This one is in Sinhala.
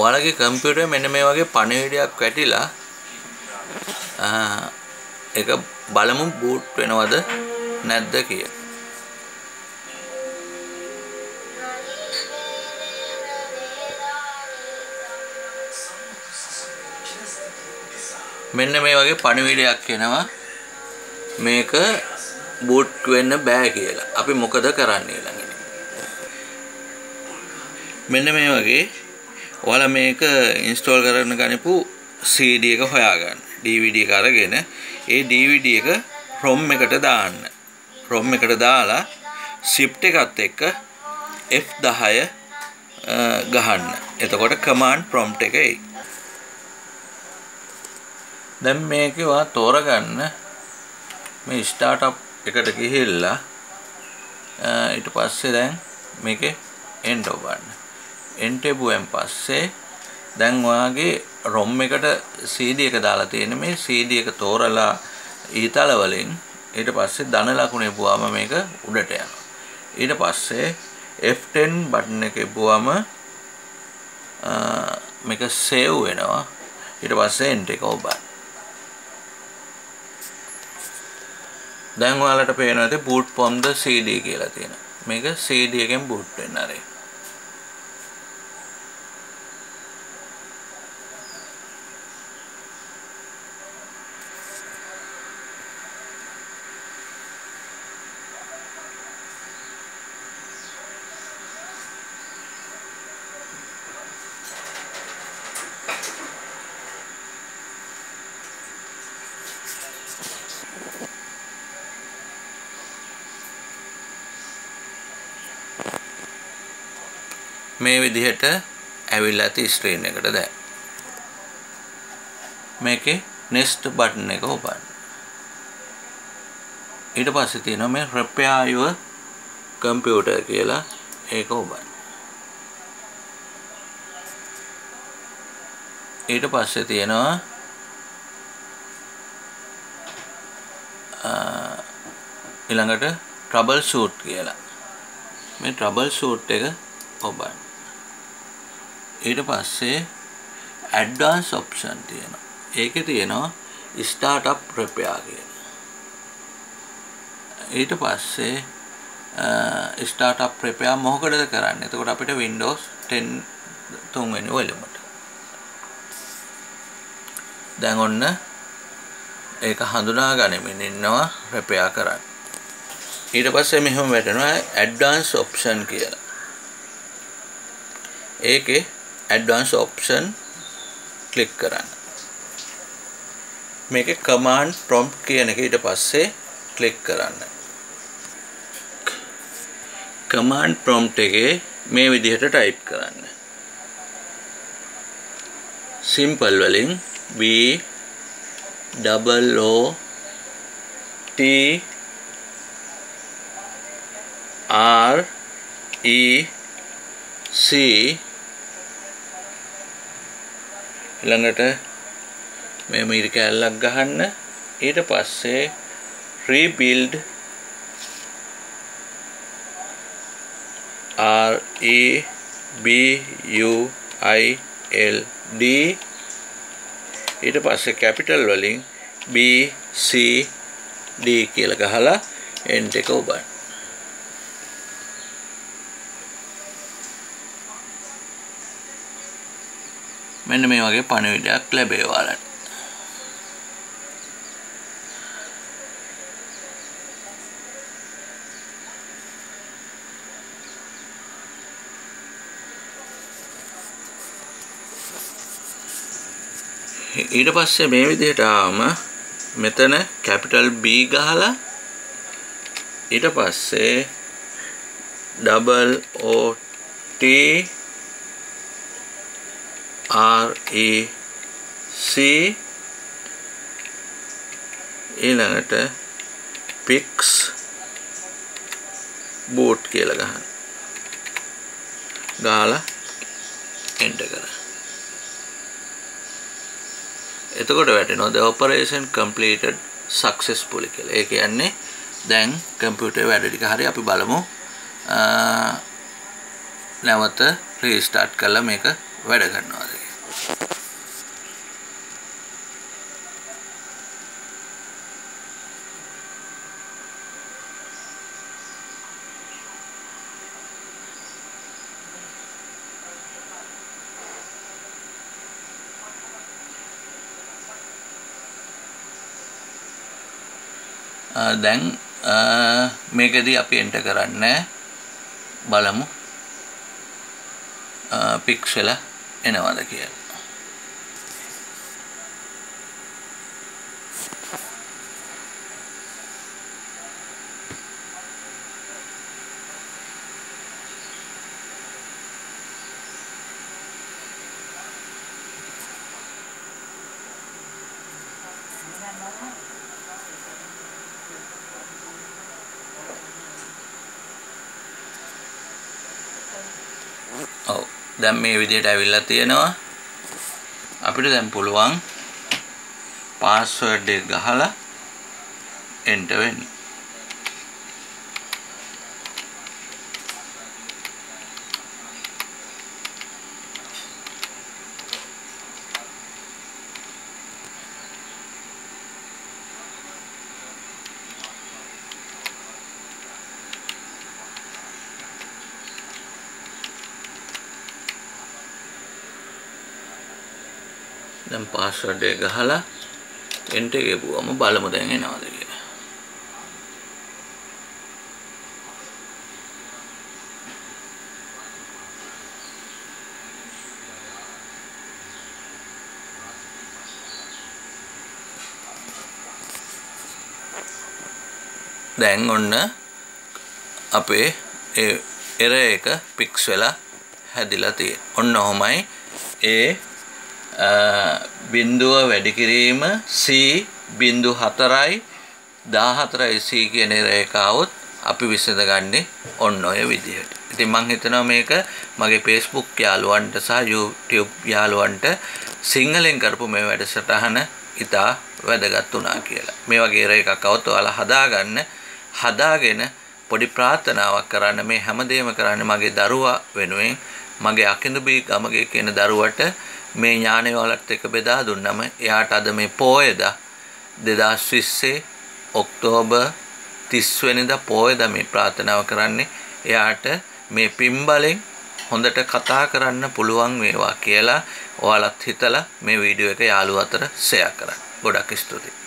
ඔයාලගේ කම්පියුටරේ මෙන්න මේ වගේ පණිවිඩයක් වැටිලා ඒක බලමු බූට් වෙනවද නැද්ද කියලා. මෙන්න මේ වගේ පණිවිඩයක් එනවා මේක බූට් වෙන්න බෑ කියලා. අපි මොකද කරන්නේ ළඟදී? මෙන්න මේ වගේ ඔයාලා මේක ඉන්ස්ටෝල් කරන්න ගනිපු CD එක හොයාගන්න. DVD එක අරගෙන ඒ DVD එක ROM එකට දාන්න. ROM එකට දාලා shift එකත් එක්ක F10 ගහන්න. එතකොට command prompt එක එයි. දැන් මේකේ වා තෝරගන්න මේ ස්ටාර්ට්අප් එකට ගිහිල්ලා ඊට පස්සේ දැන් මේකේ එන්ඩ් ඔබන්න. එන්ට් එබුවෙන් පස්සේ දැන් ඔයාගේ ROM එකට CD එක දාලා තියෙන මේ CD එක තෝරලා ඊතල වලින් ඊට පස්සේ ධන ලකුණ එපුවාම මේක උඩට යනවා. ඊට පස්සේ F10 බටන් එක එපුවාම මේක සේව් වෙනවා. ඊට පස්සේ එන්ට් එක ඔබන්න. දැන් ඔයාලට පේනවා ඇති boot from the CD කියලා තියෙනවා. මේක CD එකෙන් boot වෙන්න ආරේ. මේ විදිහට ඇවිල්ලා ඇති ස්ක්‍රීන් එකට දැන්. මේකේ next බටන් එක ඔබන්න ඊට පස්සේ තියෙනවා මේ repair your computer කියලා ඒක ඔබන්න ඊට පස්සේ තියෙනවා ඊළඟට trouble shoot කියලා. මේ trouble shoot එක ඔබන්න ඊට පස්සේ ඇඩ්වාන්ස් ඔප්ෂන් තියෙනවා. ඒකේ තියෙනවා ස්ටාර්ට්අප් රිපෙයාර් කියලා. ඊට පස්සේ ස්ටාර්ට්අප් රිපෙයාර් මොකකටද කරන්නේ? එතකොට අපිට Windows 10 තුන්වෙනි වොලියමට. දැන් ඔන්න ඒක හඳුනා ගනිමින් ඉන්නවා රිපෙයාර් කරන්න. ඊට පස්සේ මෙහෙම වැටෙනවා ඇඩ්වාන්ස් ඔප්ෂන් කියලා. ඒකේ ඇඩ්වාන්ස් ඔප්ෂන් ක්ලික් කරන්න. මේකේ කමාන්ඩ් ප්‍රොම්ප්ට් කියන එක ඊට පස්සේ ක්ලික් කරන්න. කමාන්ඩ් ප්‍රොම්ප්ට් එකේ මේ විදිහට ටයිප් කරන්න. සිම්පල් වලින් B double O T R E C ළඟට මේ මීරි කෑල්ලක් ගහන්න. ඊට පස්සේ rebuild R E B U I L D. ඊට පස්සේ කැපිටල් වලින් B C D කියලා ගහලා එන්ට් එක ඔබන්න මෙන්න මේ වගේ පණිවිඩයක් ලැබේ ඔයාලට. ඊට පස්සේ මේ විදිහට ආවම මෙතන කැපිටල් B ගහලා ඊට පස්සේ double O T R E C ඊළඟට pix boot කියලා ගහන්න. ගහලා enter කරන්න. එතකොට වැටෙනවා the operation completed successfully කියලා. ඒ කියන්නේ දැන් කම්පියුටරේ වැඩ ටික හරි අපි බලමු. නැවත රීස්ටාර්ට් කරලා මේක වැඩ කරනවාද දැන් මේකෙදී අපි එන්ටර් කරන්නේ බලමු. පික්සල එනවද කියලා. දැන් මේ විදිහට ඇවිල්ලා තියෙනවා. අපිට දැන් පුළුවන් පාස්වර්ඩ් එක ගහලා එන්ටර් වෙන්න. දැන් පාස්වර්ඩ් එක ගහලා එන්ටර් ගෙපුවම බලමු දැන් එනවද කියලා. දැන් ඔන්න අපේ එර එක පික්ස් වෙලා හැදිලා තියෙන. ඔන්න ඔහොමයි ඒ බින්දුව වැඩි කිරීම C බින්දු 4යි 14යි C කියන රේඛාවොත් අපි විසඳගන්නේ ඔන්න ඔය විදිහට. ඉතින් මම හිතනවා මේක මගේ Facebook යාළුවන්ට සහ YouTube යාළුවන්ට සිංහලෙන් කරපු මේ වැඩසටහන ඉතා වැදගත් වුණා කියලා. මේ වගේ රේඛක් આવත් ඔයාලා හදාගන්න හදාගෙන පොඩි ප්‍රාර්ථනාවක් කරන්න මේ හැමදේම කරන්නේ මගේ දරුවා වෙනුවෙන් මගේ අකිඳුබී ගමගේ කියන දරුවට මේ ඥානය වලත් එක බෙදා දුන්නම එයාට අද මේ පෝයදා 2020 ඔක්තෝබර් 30 වෙනිදා පෝයදා මේ ප්‍රාර්ථනාව කරන්නේ එයාට මේ පින්බලෙන් හොඳට කතා කරන්න පුළුවන් වේවා කියලා ඔයාලත් හිතලා මේ වීඩියෝ එක යාළුවා අතර ෂෙයා කරන්න. ගොඩක් ස්තුතියි.